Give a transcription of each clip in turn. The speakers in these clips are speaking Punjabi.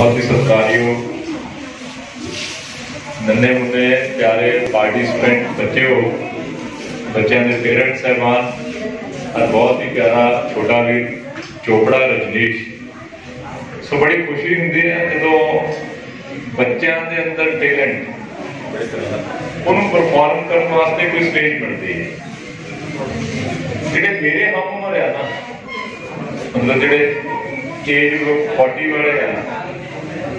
ਬਹੁਤ ਹੀ ਸਤਿਕਾਰਯੋਗ ਨੰਨੇ ਮੁੰਨੇ ਪਿਆਰੇ ਪਾਰਟਿਸਪੈਂਟ ਬੱਚੇ ਹੋ ਬੱਚਿਆਂ ਦੇ ਪੇਰੈਂਟਸ ਸਹਿਬਾਨ, ਔਰ ਬਹੁਤ ਹੀ ਪਿਆਰਾ ਛੋਟਾ ਵੀਰ ਚੋਪੜਾ ਰਜਨੀਸ਼। ਸੋ ਬੜੀ ਖੁਸ਼ੀ ਹੁੰਦੀ ਹੈ ਜਦੋਂ ਬੱਚਿਆਂ ਦੇ ਅੰਦਰ ਟੈਲੈਂਟ ਉਹਨੂੰ ਪਰਫਾਰਮ ਕਰਨ ਵਾਸਤੇ ਕੋਈ ਸਟੇਜ ਮਿਲਦੀ ਹੈ। ਜਿਹੜੇ ਮੇਰੇ ਹਮ ਉਮਰ ਆ ਨਾ, ਮਤਲਬ ਜਿਹੜੇ ਏਜ 40 ਵਾਲੇ ਆ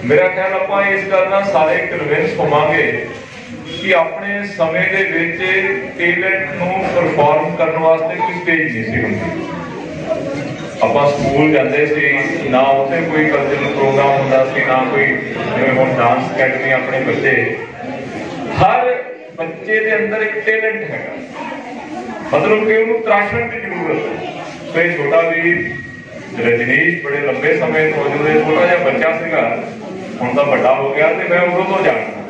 ਮੇਰਾ ਖਿਆਲ ਆਪਾਂ ਇਸ ਗੱਲ ਨਾਲ ਸਾਰੇ ਕਨਵਿੰਸ ਹੋਵਾਂਗੇ ਕਿ ਆਪਣੇ ਸਮੇਂ ਦੇ ਵਿੱਚ ਟੈਲੈਂਟ ਨੂੰ ਪਰਫਾਰਮ ਕਰਨ ਵਾਸਤੇ ਕੋਈ ਸਟੇਜ ਨਹੀਂ ਸੀ ਹੁੰਦੀ। ਆਪਾਂ ਸਕੂਲ ਜਾਂਦੇ ਸੀ, ਨਾ ਉੱਥੇ ਕੋਈ ਕਲਚਰਲ ਪ੍ਰੋਗਰਾਮ ਹੁੰਦਾ ਸੀ, ਨਾ ਕੋਈ ਜਿਵੇਂ ਹੁਣ ਡਾਂਸ ਅਕੈਡਮੀ ਆਪਣੇ ਬੱਚੇ। ਹਰ ਬੱਚੇ ਦੇ ਅੰਦਰ ਇੱਕ ਟੈਲੈਂਟ ਹੈਗਾ। ਮਤਲਬ ਕਿ ਉਹਨੂੰ ਤਰਾਸ਼ਣ ਦੀ ਜ਼ਰੂਰਤ ਹੈ। ਸੋ ਛੋਟਾ ਵੀ ਰਜਨੀਸ਼ ਬੜੇ ਲੰਬੇ ਸਮੇਂ ਤੋਂ ਜਦੋਂ ਇਹ ਛੋਟਾ ਜਿਹਾ ਬੱਚਾ ਸੀਗਾ ਹੁਣ ਤਾਂ ਵੱਡਾ ਹੋ ਗਿਆ ਤੇ ਮੈਂ ਉਦੋਂ ਤੋਂ ਜਾਣਦਾ।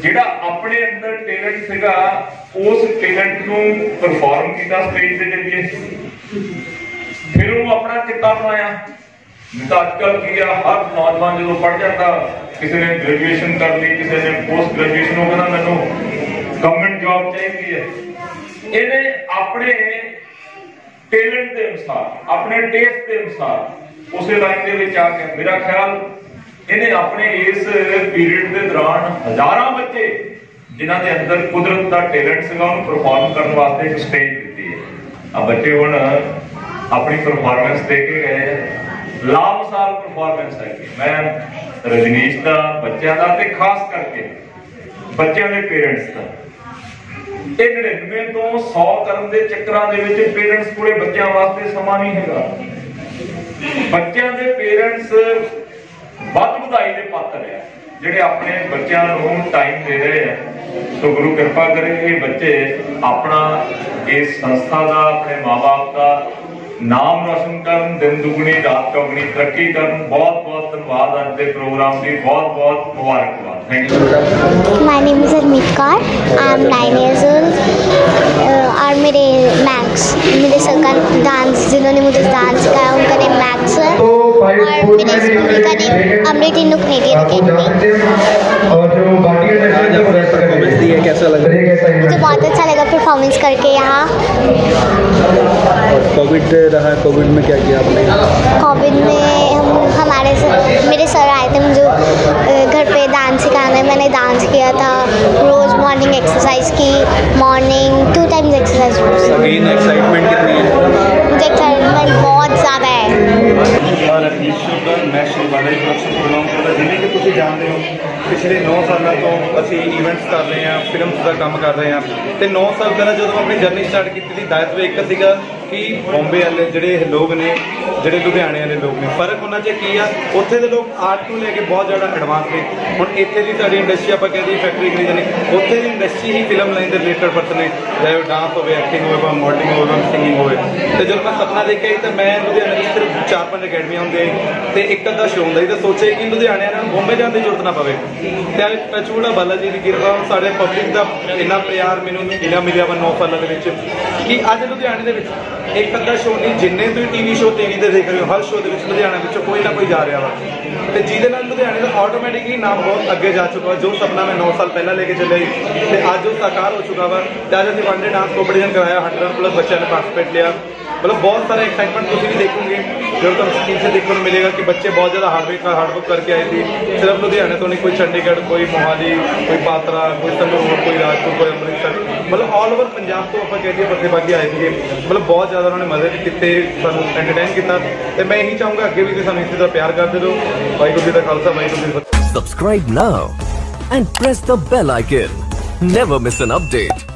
ਜਿਹੜਾ ਆਪਣੇ ਅੰਦਰ ਟੈਲੈਂਟ ਸੀਗਾ, ਉਸ ਟੈਲੈਂਟ ਨੂੰ ਪਰਫਾਰਮ ਕੀਤਾ ਸਟੇਜ ਦੇ ਜਰੀਏ। ਫਿਰ ਉਹ ਆਪਣਾ ਕਿੱਤਾ ਬਣਾਇਆ। ਤਾਂ ਅੱਜ ਕੱਲ੍ਹ ਕੀ ਆ, ਹਰ ਨੌਜਵਾਨ ਜਦੋਂ ਪੜ ਜਾਂਦਾ, ਕਿਸੇ ਨੇ ਗ੍ਰੈਜੂਏਸ਼ਨ ਕਰ ਲਈ, ਕਿਸੇ ਨੇ ਪੋਸਟ ਗ੍ਰੈਜੂਏਸ਼ਨ ਉਹ ਕਹਿੰਦਾ ਮੈਨੂੰ ਗਵਰਨਮੈਂਟ ਜੌਬ ਚਾਹੀਦੀ ਹੈ। ਇਹਨੇ ਆਪਣੇ ਟੈਲੈਂਟ ਦੇ ਅਨੁਸਾਰ, ਆਪਣੇ ਟੇਸਟ ਦੇ ਅਨੁਸਾਰ ਉਸੇ ਲਾਈਨ ਦੇ ਵਿੱਚ ਆ ਕੇ, ਮੇਰਾ ਖਿਆਲ ਇਹਨੇ ਆਪਣੇ ਇਸ ਪੀਰੀਅਡ ਦੇ ਦੌਰਾਨ ਹਜ਼ਾਰਾਂ ਬੱਚੇ ਜਿਨ੍ਹਾਂ ਦੇ ਅੰਦਰ ਕੁਦਰਤ ਦਾ ਟੈਲੈਂਟ ਸੀਗਾ, ਉਹਨੂੰ ਪਰਫਾਰਮ ਕਰਨ ਵਾਸਤੇ ਇੱਕ ਸਟੇਜ ਦਿੱਤੀ ਹੈ। ਆ ਬੱਚੇ ਹੁਣ ਆਪਣੀ ਪਰਫਾਰਮੈਂਸ ਦੇ ਕੇ ਗਏ ਲਾਮਸਾਲ ਪਰਫਾਰਮੈਂਸ ਹੈ। ਮੈਂ ਰਜਨੀਸ਼ ਦਾ, ਬੱਚਿਆਂ ਦਾ ਤੇ ਖਾਸ ਕਰਕੇ ਬੱਚਿਆਂ ਦੇ ਪੇਰੈਂਟਸ ਦਾ। ਇਹ 99 ਤੋਂ 100 ਕਰਨ ਦੇ ਚੱਕਰਾਂ ਦੇ ਵਿੱਚ ਪੇਰੈਂਟਸ ਕੋਲੇ ਬੱਚਿਆਂ ਵਾਸਤੇ ਸਮਾਂ ਨਹੀਂ ਹੈਗਾ। ਬੱਚਿਆਂ ਦੇ ਪੇਰੈਂਟਸ ਵੱਧ ਵਧਾਈ ਦੇ ਪਾਤਰ ਆ ਜਿਹੜੇ ਆਪਣੇ ਬੱਚਿਆਂ ਨੂੰ ਟਾਈਮ ਦੇ ਰਹੇ ਆ ਸੋ ਗੁਰੂ ਕਿਰਪਾ ਕਰੇ ਇਹ ਬੱਚੇ ਆਪਣਾ ਇਸ ਸੰਸਥਾ ਦਾ ਆਪਣੇ ਮਾਪੇ ਦਾ ਨਾਮ ਰੋਸ਼ਨ ਕਰਨ ਦਿਨ ਦੁਗਣੀ ਰਾਤ ਚੌਗਣੀ ਤਰੱਕੀ ਕਰਨ ਬਹੁਤ ਬਹੁਤ ਧੰਨਵਾਦ ਅੱਜ ਦੇ ਪ੍ਰੋਗਰਾਮ ਦੀ ਬਹੁਤ ਬਹੁਤ ਮੁਬਾਰਕਬਾਦ thank you My name is Armit Kaur. I'm nine years old. Uh, और मेरे मैक्स मेरे सरकार डांस जिन्होंने मुझे डांस सिखाया उनका अमृत कनेडियन अकेडमी और जो परफॉर्मेंस दी है कैसा लगा? मुझे बहुत अच्छा लगा परफॉर्मेंस करके यहाँ। कोविड रहा कोविड में क्या किया आपने? कोविड में हम हमारे सर मेरे सर आए थे मुझे घर पे डांस सिखाने मैंने डांस किया था रोज़ मॉर्निंग एक्सरसाइज ਸ਼੍ਰੀ ਬਾਲਾ ਜੀ ਪ੍ਰੋਡਕਸ਼ਨ ਪ੍ਰੋਗਰਾਮ ਦਾ ਜਿਵੇਂ ਕਿ ਤੁਸੀਂ ਜਾਣਦੇ ਹੋ, ਪਿਛਲੇ 9 ਸਾਲਾਂ ਤੋਂ ਅਸੀਂ ਇਵੈਂਟਸ ਕਰ ਰਹੇ ਹਾਂ ਫਿਲਮਸ ਦਾ ਕੰਮ ਕਰ ਰਹੇ ਹਾਂ। ਤੇ 9 ਸਾਲ ਪਹਿਲਾਂ ਜਦੋਂ ਆਪਣੀ ਜਰਨੀ ਸਟਾਰਟ ਕੀਤੀ ਸੀ ਦਾਇਤ ਵਿੱਚ ਇੱਕ ਸੀਗਾ ਕਿ ਬੰਬੇ ਵਾਲੇ ਜਿਹੜੇ ਲੋਕ ਨੇ, ਜਿਹੜੇ ਲੁਧਿਆਣੇ ਵਾਲੇ ਲੋਕ ਨੇ, ਫ਼ਰਕ ਉਹਨਾਂ 'ਚ ਕੀ ਆ? ਉੱਥੇ ਦੇ ਲੋਕ ਆਰਟ ਨੂੰ ਲੈ ਕੇ ਬਹੁਤ ਜ਼ਿਆਦਾ ਐਡਵਾਂਸ ਨੇ। ਹੁਣ ਇੱਥੇ ਦੀ ਸਾਡੀ ਇੰਡਸਟਰੀ ਆਪਾਂ ਕਹਿੰਦੇ ਫੈਕਟਰੀ ਕਰੀ ਜਾਂਦੇ ਉੱਥੇ ਦੀ ਇੰਡਸਟਰੀ ਹੀ ਫਿਲਮ ਲਾਈਨ ਦੇ ਰਿਲੇਟਡ ਪਰਸਨ ਨੇ। ਚਾਹੇ ਉਹ ਡਾਂਸ ਹੋਵੇ ਐਕਟਿੰਗ ਹੋਵੇ, ਭਾਵੇਂ ਮਾਡਲਿੰਗ ਹੋਵੇ, ਭਾਵੇਂ ਸਿੰਗਿੰਗ ਹੋਵੇ। ਤੇ ਜਦੋਂ ਮੈਂ ਸੁਪਨਾ ਦੇਖਿਆ ਸੀ ਤਾਂ ਮੈਂ ਲੁਧਿਆਣੇ ਵਿੱਚ ਸਿਰਫ ਚਾਰ ਪੰਜ ਅਕੈਡਮੀਆਂ ਹੁੰਦੀਆਂ ਸੀ ਤੇ ਇੱਕ ਅੱਧਾ ਸ਼ੋਅ ਹੁੰਦਾ ਸੀ ਤਾਂ ਸੋਚਿਆ ਕਿ ਲੁਧਿਆਣੇ ਵਾਲਿਆਂ ਨੂੰ ਬੰਬੇ ਜਾਣ ਦੀ ਜ਼ਰੂਰਤ ਨਾ ਪਵੇ। ਤੇ ਅੱਜ ਟਚੂੜਾ ਬਾਲਾ ਜੀ ਦੀ ਕਿਰਪਾ ਸਾਡੇ ਪਬਲਿਕ ਦਾ ਇੰਨਾ ਪਿਆਰ ਮੈਨੂੰ, ਇੰਨਾ ਮਿਲਿਆ ਵਾ ਨੌ ਸਾਲਾਂ ਦੇ ਵਿੱਚ, ਕਿ ਅੱਜ ਲੁਧਿਆਣੇ ਦੇ ਵਿੱਚ ਇੱਕ ਅੱਧਾ ਸ਼ੋਅ ਨਹੀਂ, ਜਿੰਨੇ ਤੁਸੀਂ ਟੀਵੀ ਸ਼ੋਅ ਟੀਵੀ ਤੇ ਦੇਖ ਰਹੇ ਹੋ, ਹਰ ਸ਼ੋਅ ਦੇ ਵਿੱਚ ਲੁਧਿਆਣਾ ਵਿੱਚੋਂ ਕੋਈ ਨਾ ਕੋਈ ਜਾ ਰਿਹਾ ਵਾ। ਤੇ ਜਿਹਦੇ ਨਾਲ ਲੁਧਿਆਣੇ ਦਾ ਆਟੋਮੈਟਿਕਲੀ ਨਾਮ ਬਹੁਤ ਅੱਗੇ ਜਾ ਚੁੱਕਾ ਜੋ ਸੁਪਨਾ ਮੈਂ 9 ਸਾਲ ਪਹਿਲਾਂ ਲੈ ਕੇ ਚੱਲਿਆ ਤੇ ਅੱਜ ਉਹ ਸਾਕਾਰ ਹੋ ਚੁੱਕਾ ਵਾ। ਤੇ ਅੱਜ ਅਸੀਂ ਵਨ ਡੇ ਡਾਂਸ ਕੰਪੀਟੀਸ਼ਨ ਕਰਾਇਆ 100 ਪਲੱਸ ਬੱਚਿਆਂ ਨੇ ਪਾਰਟਿਸਿਪੇਟ ਲਿਆ। ਮਤਲਬ ਬਹੁਤ ਸਾਰਾ ਐਕਸਾਈਟਮੈਂਟ ਤੁਸੀਂ ਵੀ ਦੇਖੋਗੇ ਜਦੋਂ ਤੁਹਾਨੂੰ ਸਕਰੀਨ ਤੇ ਦੇਖਣ ਨੂੰ ਮਿਲੇਗਾ ਕਿ ਬੱਚੇ ਬਹੁਤ ਜ਼ਿਆਦਾ ਹਾਰਡ ਵਰਕ ਹਾਰਡ ਵਰਕ ਕਰਕੇ ਆਏ ਸੀ ਸਿਰਫ ਲੁਧਿਆਣੇ ਤੋਂ ਨਹੀਂ ਕੋਈ ਚੰਡੀਗੜ੍ਹ ਕੋਈ ਮੋਹਾਲੀ ਕੋਈ ਪਾਤਰਾ ਕੋਈ ਸੰਗਰੂਰ ਕੋਈ ਰਾਜਪੁਰ ਕੋਈ ਅੰਮ੍ਰਿਤਸਰ ਮਤਲਬ ਆਲ ਓਵਰ ਪੰਜਾਬ ਤੋਂ ਆਪਾਂ ਕਹਿੰਦੇ ਬੱਚੇ ਬਾਗੀ ਆਏ ਸੀਗੇ ਮਤਲਬ ਬਹੁਤ ਜ਼ਿਆਦਾ ਉਹਨਾਂ ਨੇ ਮਦਦ ਕੀਤੀ ਸਾਨੂੰ ਐਂਟਰਟੇਨ ਕੀਤਾ ਤੇ ਮੈਂ ਇਹੀ ਚਾਹੂੰਗਾ ਅੱਗੇ ਵੀ ਤੁਸੀਂ ਸਾਨੂੰ ਇਸੇ ਤਰ੍ਹਾਂ ਪਿਆਰ ਕਰਦੇ ਰਹੋ ਵਾਹਿਗੁਰੂ ਜੀ ਦਾ ਖਾਲਸਾ ਵਾਹਿਗੁਰੂ ਜੀ ਦੀ ਫਤਿਹ Subscribe now and press the bell icon. Never miss an update.